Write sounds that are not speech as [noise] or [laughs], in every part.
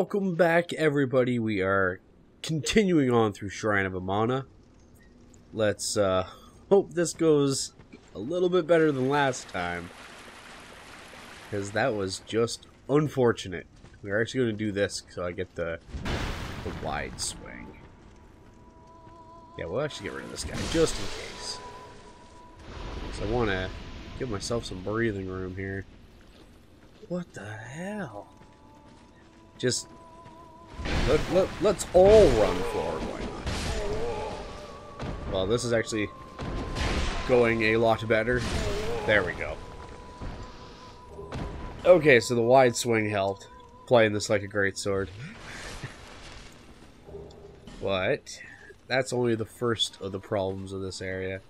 Welcome back, everybody. We are continuing on through Shrine of Amana. Let's uh, hope this goes a little bit better than last time. Because that was just unfortunate. We're actually going to do this so I get the, the wide swing. Yeah, we'll actually get rid of this guy just in case. So I want to give myself some breathing room here. What the hell? Just let, let, let's all run forward. Why not? Well, this is actually going a lot better. There we go. Okay, so the wide swing helped. Playing this like a great sword. but that's only the first of the problems of this area.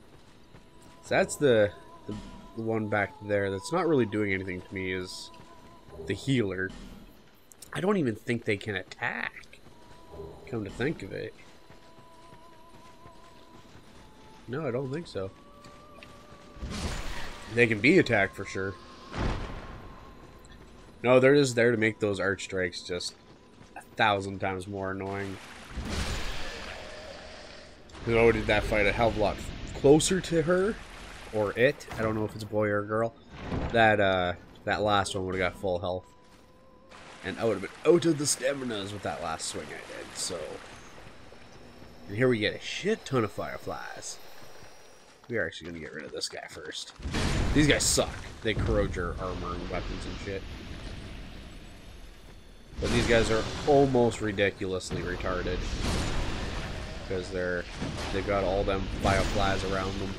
So that's the, the, the one back there that's not really doing anything to me is the healer. I don't even think they can attack. Come to think of it. No, I don't think so. They can be attacked for sure. No, they're just there to make those arch strikes just a thousand times more annoying. Oh, did that fight a hell of a lot closer to her or it? I don't know if it's a boy or a girl. That uh, that last one would have got full health. And I would have been out of the staminas with that last swing I did, so... And here we get a shit ton of fireflies. We are actually going to get rid of this guy first. These guys suck. They corrode your armor and weapons and shit. But these guys are almost ridiculously retarded. Because they're... They've got all them fireflies around them.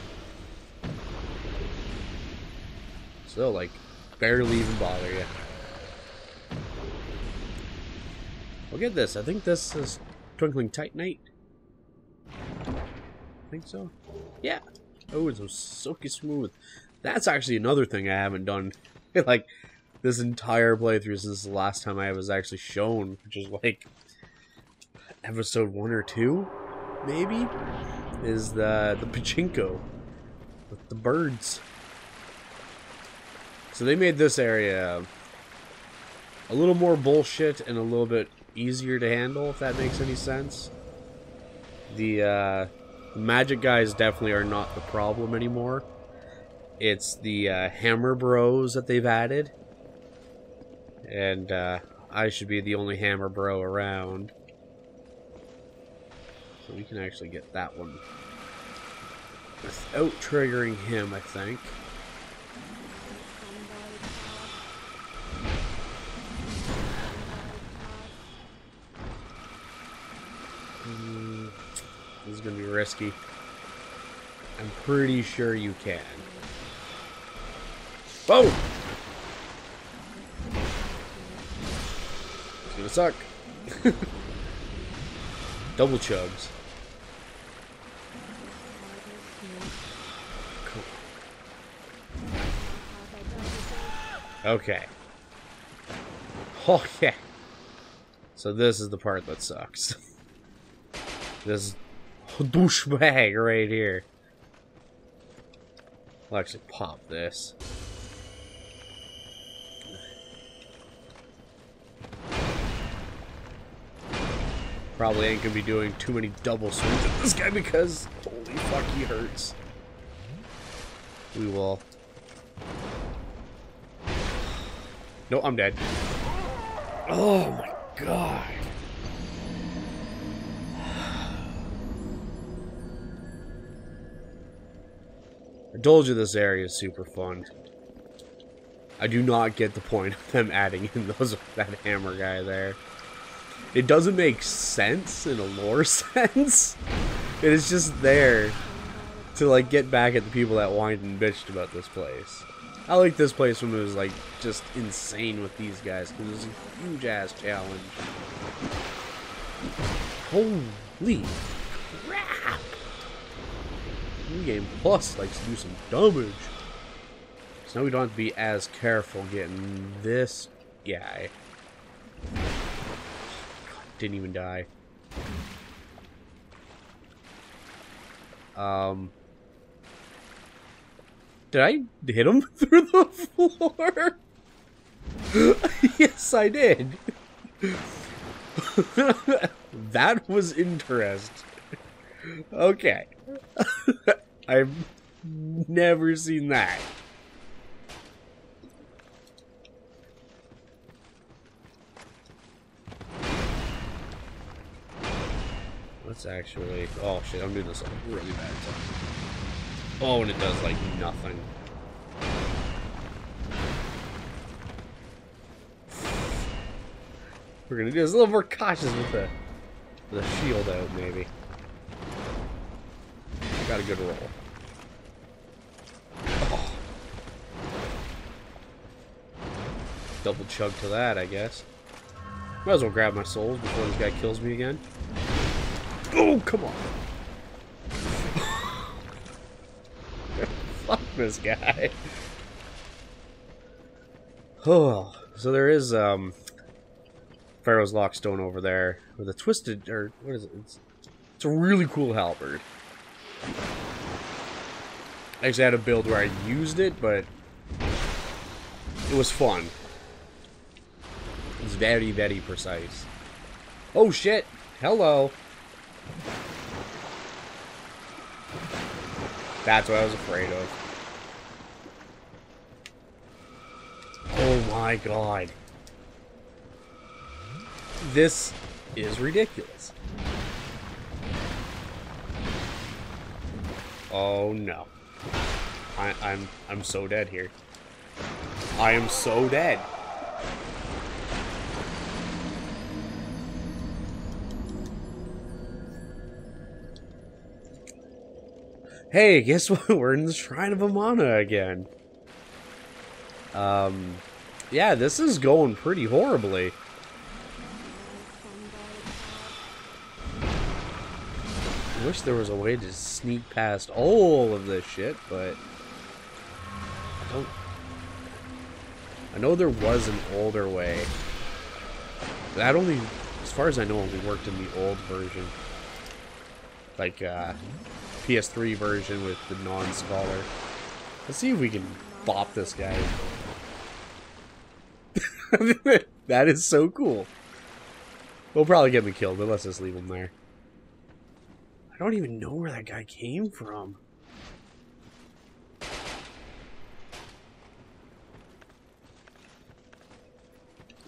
So, like, barely even bother you. Look at this. I think this is Twinkling Titanite. I think so. Yeah. Oh, it's so silky smooth. That's actually another thing I haven't done. [laughs] like, this entire playthrough since the last time I was actually shown, which is like episode one or two, maybe, is the the pachinko with the birds. So they made this area a little more bullshit and a little bit easier to handle, if that makes any sense. The uh, magic guys definitely are not the problem anymore. It's the uh, hammer bros that they've added. And uh, I should be the only hammer bro around. So we can actually get that one without triggering him, I think. Going to be risky. I'm pretty sure you can. Whoa! It's gonna suck. [laughs] Double chugs. Cool. [laughs] Okay. So this is the part that sucks. [laughs] this douchebag right here. I'll actually pop this. Probably ain't gonna be doing too many double swings at this guy because holy fuck he hurts. We will. No, I'm dead. Oh my god. Told you this area is super fun. I do not get the point of them adding in those that hammer guy there. It doesn't make sense in a lore [laughs] sense. It is just there to like get back at the people that whined and bitched about this place. I like this place when it was like just insane with these guys because it was a huge ass challenge. Holy! Game plus likes to do some damage. So now we don't have to be as careful getting this guy. God, didn't even die. Um. Did I hit him [laughs] through the floor? [laughs] yes, I did. [laughs] that was interest. Okay. [laughs] I've never seen that. Let's actually... Oh shit, I'm doing this a really bad time. Oh, and it does like nothing. We're gonna do this a little more cautious with the, the shield out, maybe. Got a good roll. Oh. Double chug to that, I guess. Might as well grab my souls before this guy kills me again. Oh, come on. [laughs] Fuck this guy. Oh, [sighs] so there is, um, Pharros' Lockstone over there with a twisted, or what is it? It's, it's a really cool halberd. I actually had a build where I used it, but it was fun. It's very, very precise. Oh shit! Hello! That's what I was afraid of. Oh my god this is ridiculous. Oh no. I, I'm I'm so dead here. I am so dead. Hey, guess [laughs] what? We're in the Shrine of Amana again. Um, yeah, this is going pretty horribly. Wish there was a way to sneak past all of this shit, but I don't. I know there was an older way. That only, as far as I know, only worked in the old version. Like, uh, PS3 version with the non-scholar. Let's see if we can bop this guy. [laughs] that is so cool. We'll probably get me killed, but let's just leave him there. I don't even know where that guy came from.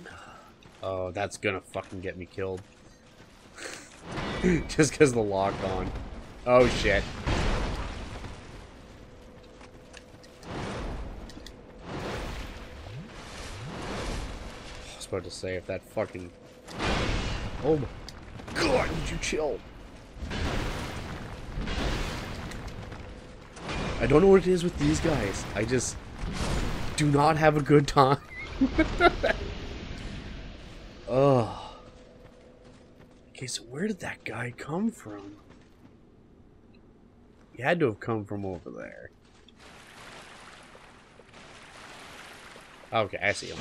[sighs] Oh, that's gonna fucking get me killed. [laughs] Just because the lock on. Oh shit. I was about to say if that fucking... Oh my god, would you chill? I don't know what it is with these guys. I just do not have a good time. [laughs] oh. Okay, so where did that guy come from? He had to have come from over there. Okay, I see him.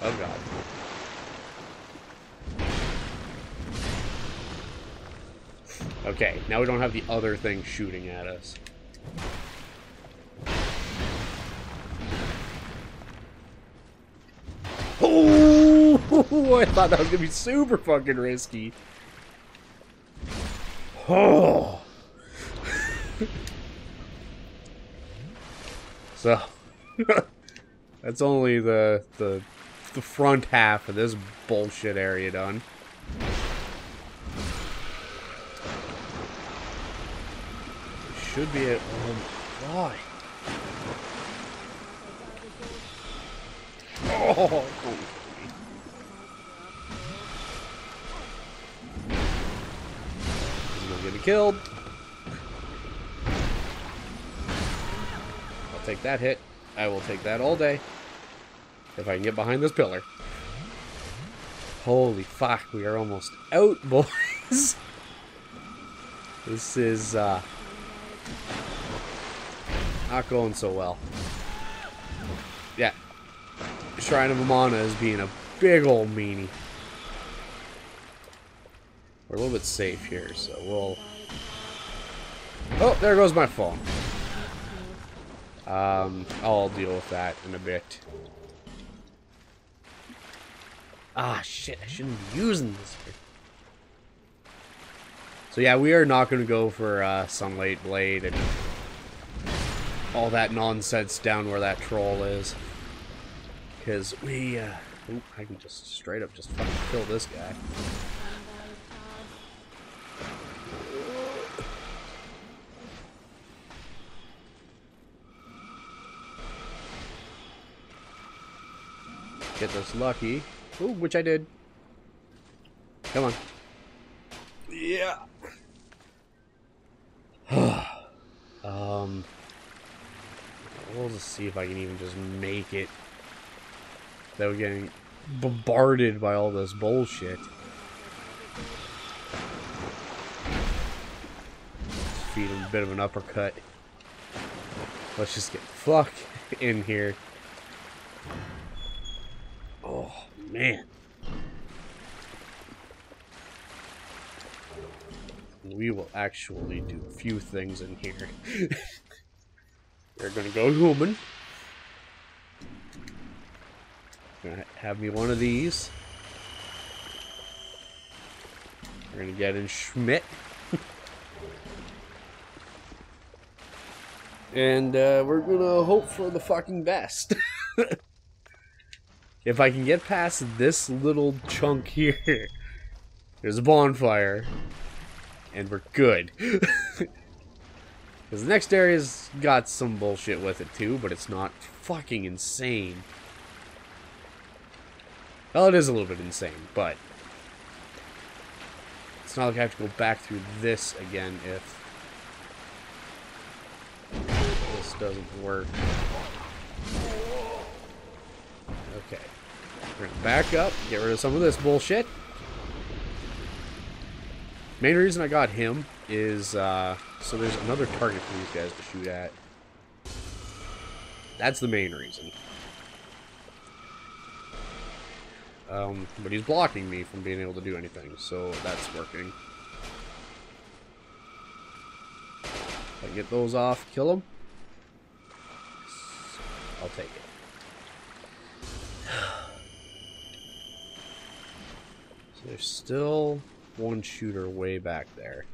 Oh god. Okay, now we don't have the other thing shooting at us. Oh! [laughs] I thought that was gonna be super fucking risky. Oh! [laughs] so, [laughs] that's only the the the front half of this bullshit area done. Should be a... Oh my god. Oh! He's gonna get me killed. I'll take that hit. I will take that all day. If I can get behind this pillar. Holy fuck, we are almost out, [laughs] boys. This is, uh... Not going so well. Yeah. Shrine of Amana is being a big old meanie. We're a little bit safe here, so we'll... Oh, there goes my phone. Um, I'll deal with that in a bit. Ah, shit, I shouldn't be using this. So yeah, we are not going to go for uh, Sunlight Blade and all that nonsense down where that troll is. Because we, uh, ooh, I can just straight up just fucking kill this guy. Get this lucky. Ooh, which I did. Come on. Yeah. [sighs] um. We'll just see if I can even just make it. That we're getting bombarded by all this bullshit. Let's feed him a bit of an uppercut. Let's just get fuck [laughs] in here. Oh, man. We will actually do a few things in here. [laughs] We're gonna go human. Gonna have me one of these. We're gonna get in Schmidt. [laughs] and uh, we're gonna hope for the fucking best. [laughs] if I can get past this little chunk here, [laughs] there's a bonfire, and we're good. Because the next area's got some bullshit with it too, but it's not fucking insane. Well, it is a little bit insane, but it's not like I have to go back through this again if this doesn't work. Okay. We're gonna back up, get rid of some of this bullshit. Main reason I got him is, uh, so there's another target for these guys to shoot at. That's the main reason. Um, but he's blocking me from being able to do anything, so that's working. If I get those off, kill them. I'll take it. [sighs] So there's still one shooter way back there.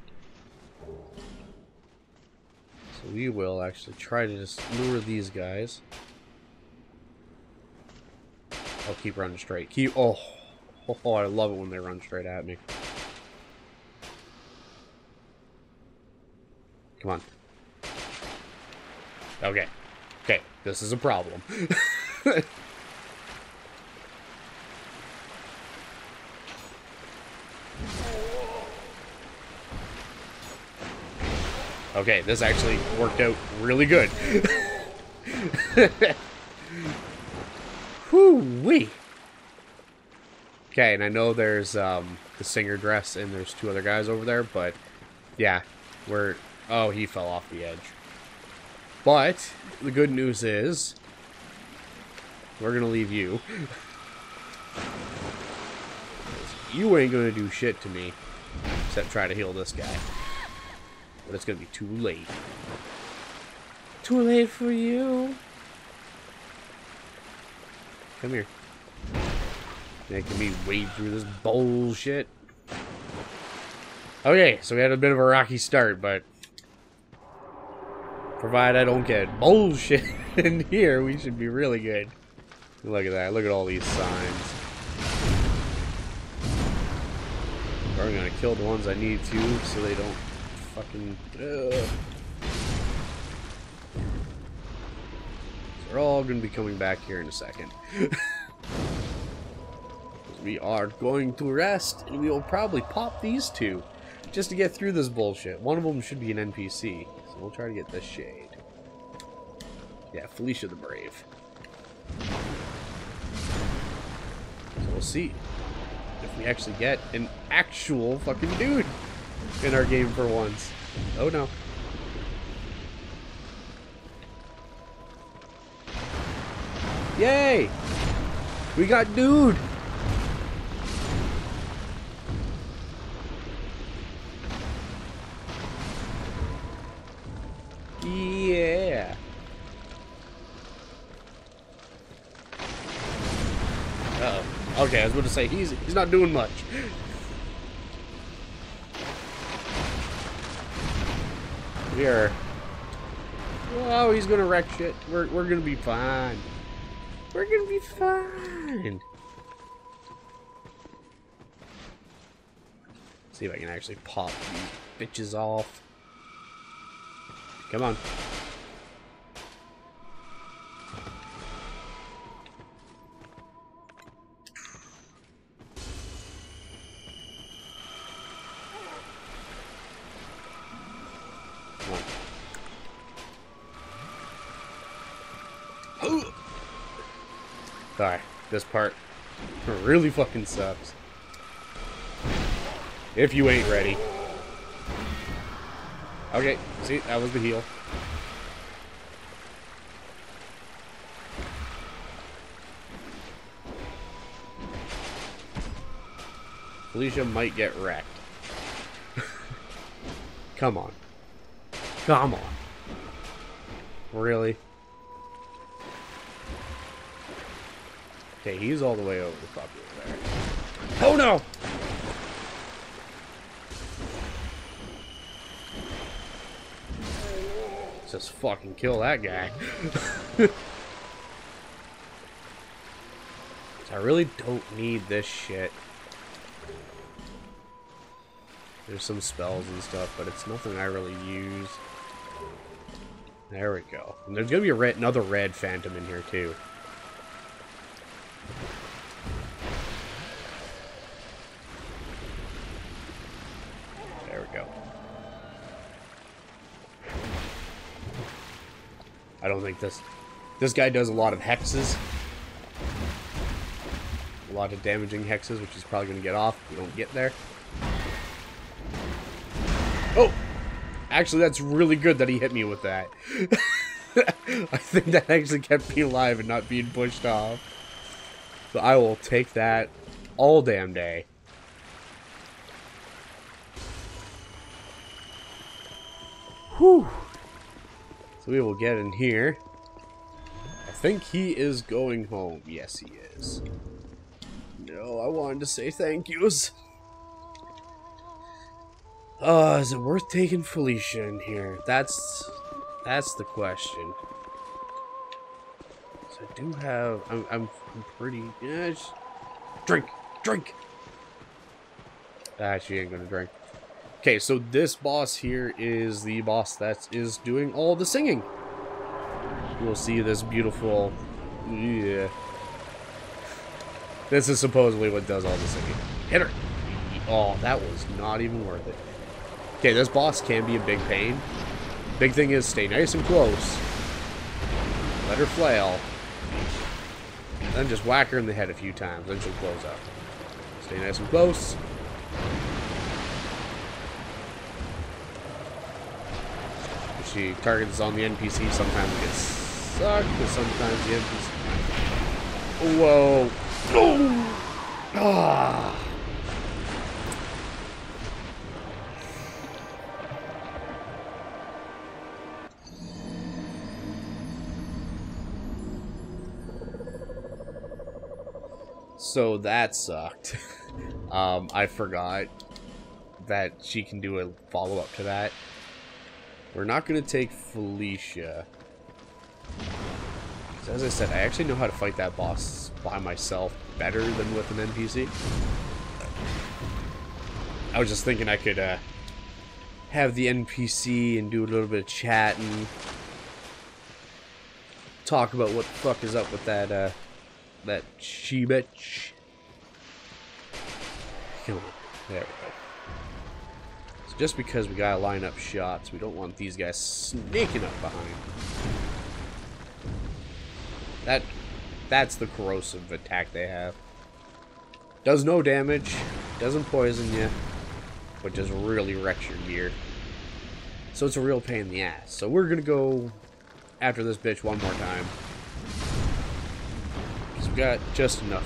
So we will actually try to just lure these guys. I'll keep running straight. Keep oh, [laughs] oh, I love it when they run straight at me. Come on. Okay. Okay, this is a problem. [laughs] Okay, this actually worked out really good. Whoo-wee! Okay, and I know there's um, the singer dress and there's two other guys over there, but yeah, we're... Oh, he fell off the edge. But, the good news is, we're gonna leave you. [laughs] you ain't gonna do shit to me, except try to heal this guy. But it's gonna be too late. Too late for you. Come here. Making me wade through this bullshit. Okay, so we had a bit of a rocky start, but provide I don't get bullshit [laughs] in here, we should be really good. Look at that. Look at all these signs. I'm gonna kill the ones I need to so they don't fucking... Ugh. We're all going to be coming back here in a second. [laughs] we are going to rest, and we will probably pop these two just to get through this bullshit. One of them should be an NPC, so we'll try to get this shade. Yeah, Felicia the Brave. So we'll see if we actually get an actual fucking dude in our game for once. Oh no. Yay! We got dude! Yeah! Uh oh Okay, I was going to say, he's, he's not doing much. Here. Oh, he's gonna wreck shit. We're, we're gonna be fine. We're gonna be fine. See if I can actually pop these bitches off. Come on. Sorry, this part really fucking sucks. If you ain't ready. Okay, see, that was the heal. Felicia might get wrecked. [laughs] Come on. Come on. Really? Okay, he's all the way over the top there. Oh no! Just fucking kill that guy. [laughs] I really don't need this shit. There's some spells and stuff, but it's nothing I really use. There we go. And there's gonna be a red, another red phantom in here too. There we go. I this... This guy does a lot of hexes. A lot of damaging hexes, which he's probably going to get off if we don't get there. Oh! Actually, that's really good that he hit me with that. [laughs] I think that actually kept me alive and not being pushed off. So I will take that all damn day. Whew. So we will get in here. I think he is going home. Yes, he is. No, I wanted to say thank yous. Uh, is it worth taking Felicia in here? That's that's the question. So I do have. I'm. I'm, I'm pretty. Yeah, drink, drink. Ah, she ain't gonna drink. Okay, so this boss here is the boss that is doing all the singing. You'll see this beautiful. Yeah. This is supposedly what does all the singing. Hit her! Oh, that was not even worth it. Okay, this boss can be a big pain. Big thing is stay nice and close. Let her flail. Then just whack her in the head a few times, then she'll close up. Stay nice and close. She targets on the NPC, sometimes it gets sucked, but sometimes the NPC... Whoa. Oh! Ah! So that sucked. [laughs] um, I forgot that she can do a follow-up to that. We're not going to take Felicia. As I said, I actually know how to fight that boss by myself better than with an NPC. I was just thinking I could uh, have the NPC and do a little bit of chat and talk about what the fuck is up with that uh, that she bitch. There we go. Just because we gotta line up shots, we don't want these guys sneaking up behind. That that's the corrosive attack they have. Does no damage, doesn't poison you, but just really wrecks your gear. So it's a real pain in the ass. So we're gonna go after this bitch one more time. Because we've got just enough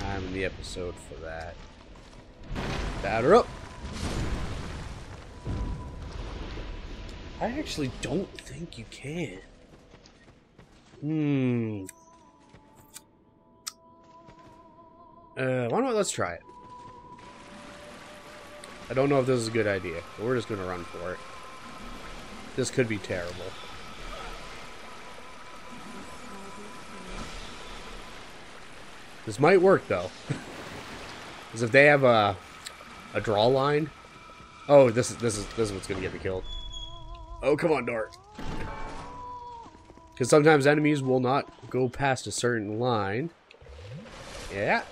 time in the episode for that. Batter up! I actually don't think you can. Hmm. Uh, why not? Let's try it. I don't know if this is a good idea, but we're just going to run for it. This could be terrible. This might work, though. [laughs] Because if they have a, a draw line... Oh, this is, this is, this is what's going to get me killed. Oh, come on, Dart. Because sometimes enemies will not go past a certain line. Yeah.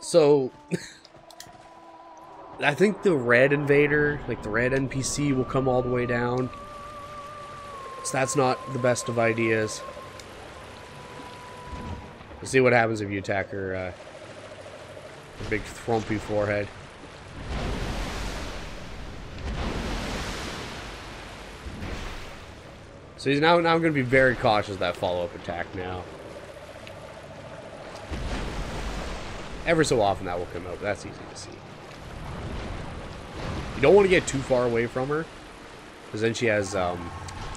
So, [laughs] I think the red invader, like the red NPC, will come all the way down. So that's not the best of ideas. See what happens if you attack her, uh, her big thrumpy forehead. So he's now now I'm gonna be very cautious that follow-up attack now. Ever so often that will come out, but that's easy to see. You don't want to get too far away from her, because then she has um,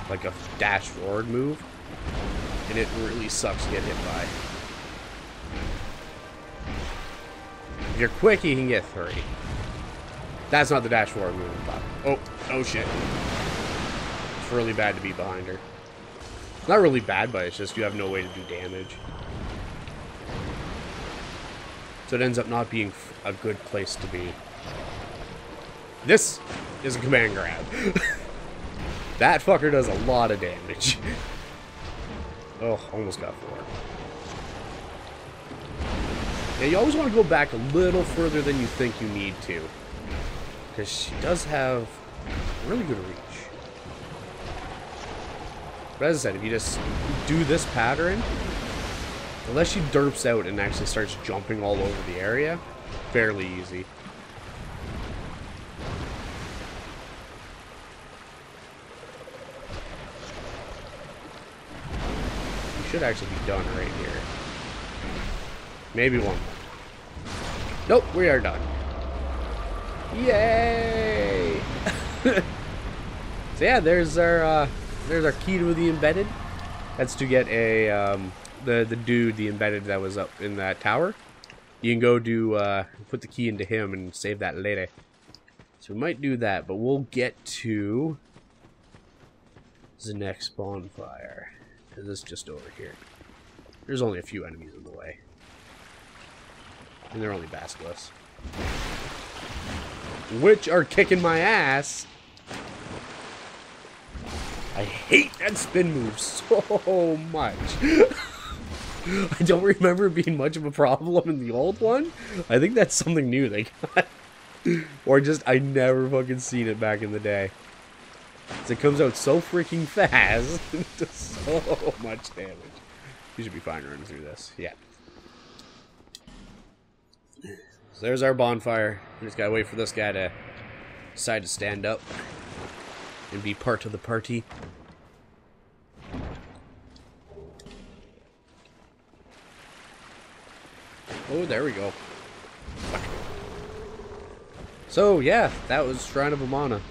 like a dash forward move, and it really sucks to get hit by. If you're quick, you can get three. That's not the dash forward move. Oh, oh shit. It's really bad to be behind her. Not really bad, but it's just you have no way to do damage. So it ends up not being a good place to be. This is a command grab. [laughs] that fucker does a lot of damage. [laughs] oh, almost got four. Yeah, you always want to go back a little further than you think you need to. Because she does have really good reach. But as I said, if you just do this pattern, unless she derps out and actually starts jumping all over the area, fairly easy. You should actually be done right here. Maybe one Nope, we are done. Yay! [laughs] so yeah, there's our uh, there's our key to the embedded. That's to get a um, the the dude, the embedded that was up in that tower. You can go do uh, put the key into him and save that later. So we might do that, but we'll get to the next bonfire. Because it's just over here. There's only a few enemies in the way. And they're only basilisks. Which are kicking my ass. I hate that spin move so much. [laughs] I don't remember being much of a problem in the old one. I think that's something new they got. [laughs] or just, I never fucking seen it back in the day. It comes out so freaking fast. [laughs] so much damage. You should be fine running through this. Yeah. So there's our bonfire. We just gotta wait for this guy to decide to stand up and be part of the party. Oh, there we go. So yeah, that was Shrine of Amana.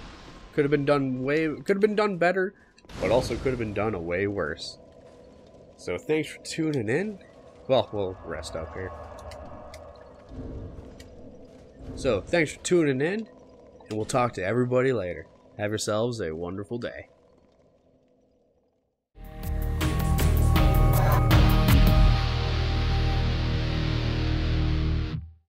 Could have been done way, could have been done better, but also could have been done a way worse. So thanks for tuning in. Well, we'll rest up here. So, thanks for tuning in, and we'll talk to everybody later. Have yourselves a wonderful day.